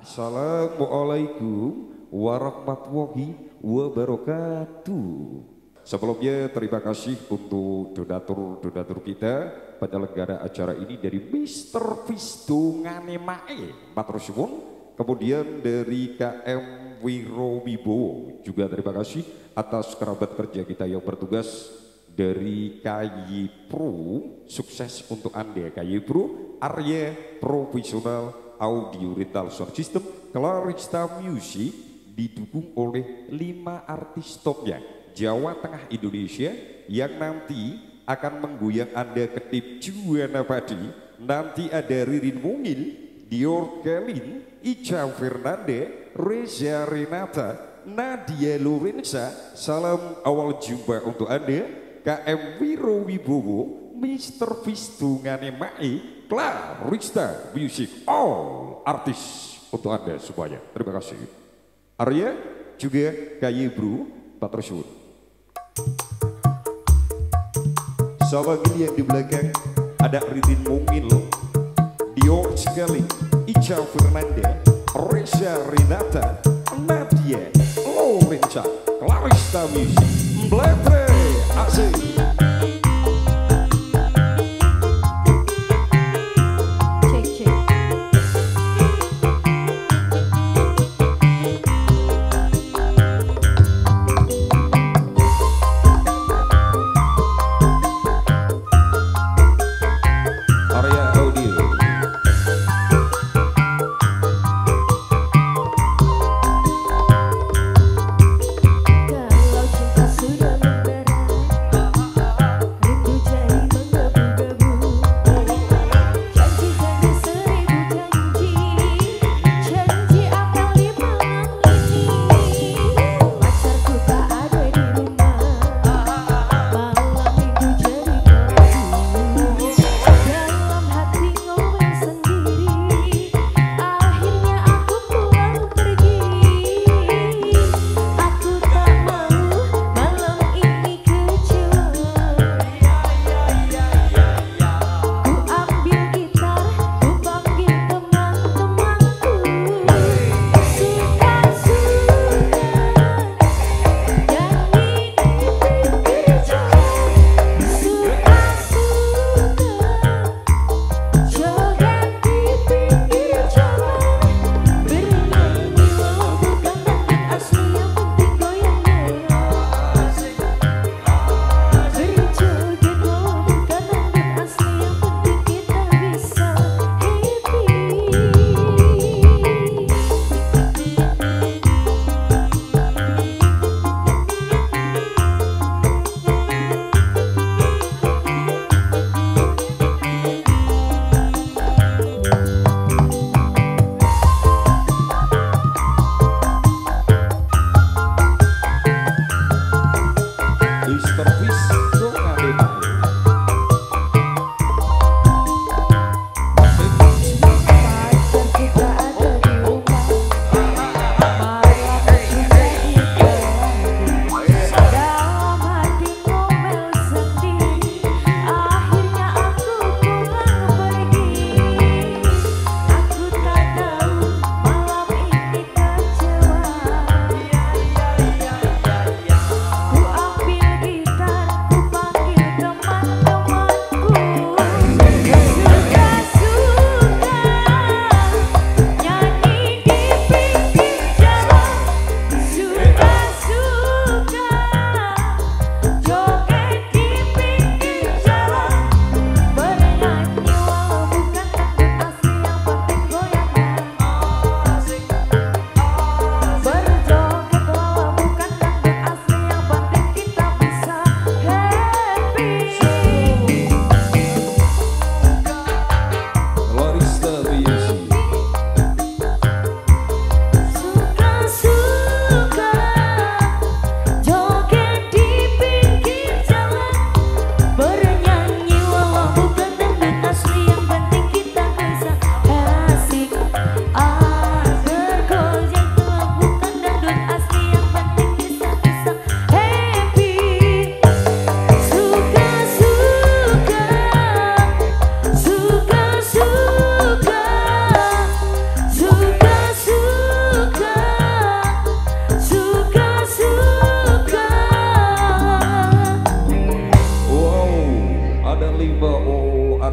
Assalamualaikum warahmatullahi wabarakatuh. Sebelumnya terima kasih untuk donatur-donatur kita penyelenggara acara ini dari Mr. Visto Nganemae Matur Kemudian dari KM Wiro Wibowo juga terima kasih atas kerabat kerja kita yang bertugas dari KY Pro sukses untuk Anda KY Pro Arya Profesional Audio Rental Sound System Clarista Music didukung oleh lima artis topnya Jawa Tengah Indonesia yang nanti akan menggoyang Anda ketip Juana Padi. Nanti ada Ririn Mungil, Dior Kelin, Ica Fernande, Reza Renata, Nadia Lorenza. Salam awal jumpa untuk Anda. KM Wiro Wibowo, Mr. Vistu Nganemai, Clarista Music, all artis untuk Anda semuanya. Terima kasih. Arya juga Kaye Bro, Pak Sahabat ini yang di belakang ada Ridin Mungin loh. Dio sekali, Ica Fernanda, Reza Renata, Nadia, Lorenza, Clarista Music, Bletre, Asik.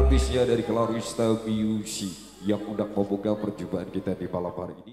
Artisnya dari Clarista Music yang udah membuka perjumpaan kita di malam hari ini.